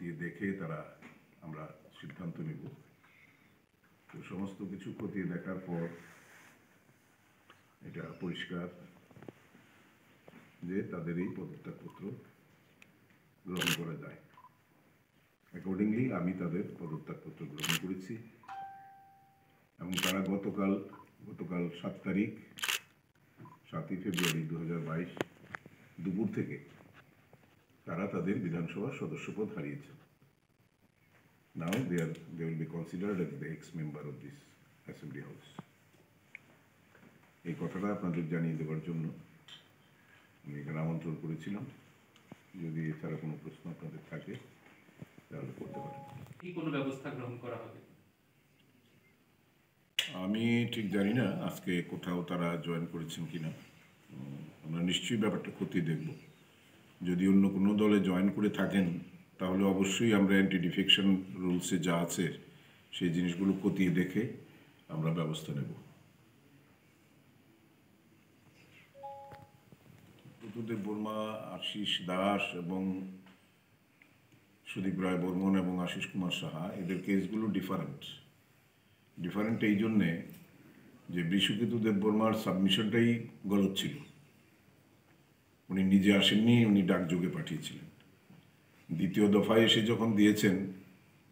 খতিয়ে দেখে তারা আমরা সিদ্ধান্ত নেব। তো সমস্ত কিছু খতিয়ে দেখার পর এটা পরিষ্কার যে তাদের এই পদত্যাগপত্র গ্রহণ করা যায়। অ্যাকর্ডিংলি আমি তাদের পদত্যাগপত্র গ্রহণ করেছি এবং তারা গতকাল গতকাল সাত তারিখ, সাতই ফেব্রুয়ারি দু হাজার বাইশ দুপুর থেকে তারা তাদের বিধানসভার সদস্যপদ হারিয়েছে। Now R they will be considered as the ex member of this assembly house এই কথাটা আপনাদের জানিয়ে দেওয়ার জন্য আমি এখানে আমন্ত্রণ করেছিলাম। যদি এছাড়া কোনো প্রশ্ন আপনাদের থাকে তাহলে করতে পারেন। কি কোনো ব্যবস্থা গ্রহণ করা হবে? আমি ঠিক জানি না আজকে কোথাও তারা জয়েন করেছেন কিনা। আমরা নিশ্চয়ই ব্যাপারটা খতিয়ে দেখব। যদি অন্য কোনো দলে জয়েন করে থাকেন, তাহলে অবশ্যই আমরা অ্যান্টি ডিফেকশন রুলসে যা আছে, সেই জিনিসগুলো খতিয়ে দেখে আমরা ব্যবস্থা নেব। পুতুদেব বর্মা, আশিস দাস এবং সুদীপ রায় বর্মন এবং আশিস কুমার সাহা, এদের কেসগুলো ডিফারেন্ট ডিফারেন্ট এই জন্যে যে বিশ্বকিতু দেববর্মার সাবমিশনটাই গলত ছিল। উনি নিজে আসেননি, উনি ডাকযোগে পাঠিয়েছিলেন। দ্বিতীয় দফায় এসে যখন দিয়েছেন,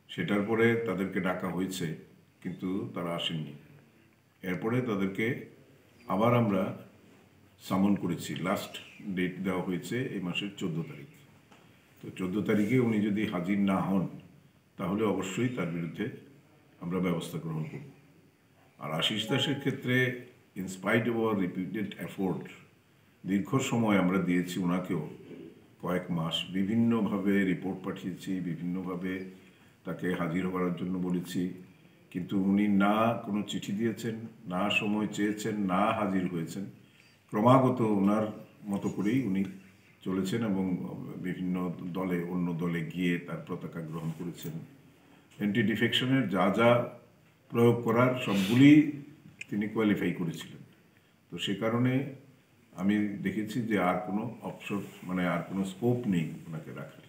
সেটার পরে তাদেরকে ডাকা হয়েছে, কিন্তু তারা আসেননি। এরপরে তাদেরকে আবার আমরা সামন করেছি। লাস্ট ডেট দেওয়া হয়েছে এই মাসের চোদ্দ তারিখ। তো চোদ্দ তারিখে উনি যদি হাজির না হন, তাহলে অবশ্যই তার বিরুদ্ধে আমরা ব্যবস্থা গ্রহণ করব। আর আশিস দাসের ক্ষেত্রে in spite of our repeated effort দীর্ঘ সময় আমরা দিয়েছি ওনাকেও, কয়েক মাস। বিভিন্নভাবে রিপোর্ট পাঠিয়েছি, বিভিন্নভাবে তাকে হাজির করার জন্য বলেছি। কিন্তু উনি না কোনো চিঠি দিয়েছেন, না সময় চেয়েছেন, না হাজির হয়েছেন। ক্রমাগত ওনার মতো করেই উনি চলেছেন এবং বিভিন্ন দলে, অন্য দলে গিয়ে তার পতাকা গ্রহণ করেছেন। অ্যান্টি ডিফেকশনের যা যা প্রয়োগ করার সবগুলি তিনি কোয়ালিফাই করেছিলেন। তো সে কারণে আমি দেখেছি যে আর কোনো অপশন মানে আর কোনো স্কোপ নেই ওনাকে রাখার।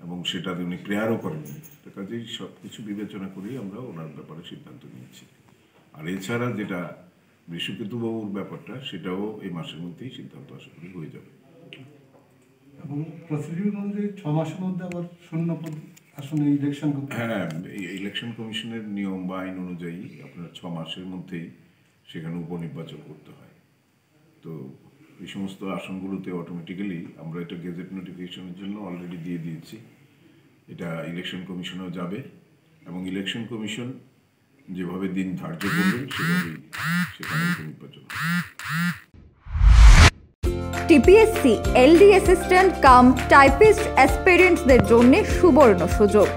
এবং সেটা উনি প্রেয়ারও করেননি। তো কাজেই সব কিছু বিবেচনা করেই আমরা ওনার ব্যাপারে সিদ্ধান্ত নিয়েছি। আর এছাড়া যেটা বিশ্বকেতুবাবুর ব্যাপারটা সেটাও এই মাসের মধ্যেই সিদ্ধান্ত আশা করি হয়ে যাবে। এবং প্রসিডিউর অনুযায়ী ছ মাসের মধ্যে আবার শূন্য আসনে ইলেকশন হ্যাঁ ইলেকশন কমিশনের নিয়ম বা আইন অনুযায়ী আপনার ছ মাসের মধ্যেই সেখানে উপনির্বাচন করতে হয়। তো এই সমস্ত আসনগুলোতে অটোমেটিক্যালি আমরা এটা গেজেট নোটিফিকেশনের জন্য অলরেডি দিয়ে দিয়েছি এটা ইলেকশন কমিশনেও যাবে এবং ইলেকশন কমিশন যেভাবে দিন ধার্য করবেন সেভাবেই সেখানে উপনির্বাচন হবে। TPSC LD assistant cum typist অ্যাসপিরেন্টসদের জন্য সুবর্ণ সুযোগ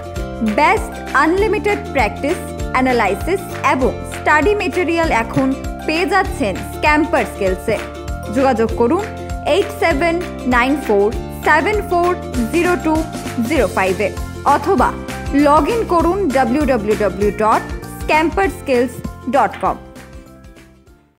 বেস্ট আনলিমিটেড প্র্যাকটিস অ্যানালাইসিস এবং স্টাডি মেটেরিয়াল এখন পেয়ে যাচ্ছেন স্ক্যাম্পার স্কেলসে যোগাযোগ করুন eight seven nine four seven four zero two zero ফাইভে অথবা লগ ইন করুন W W W dot Scamper skills dot com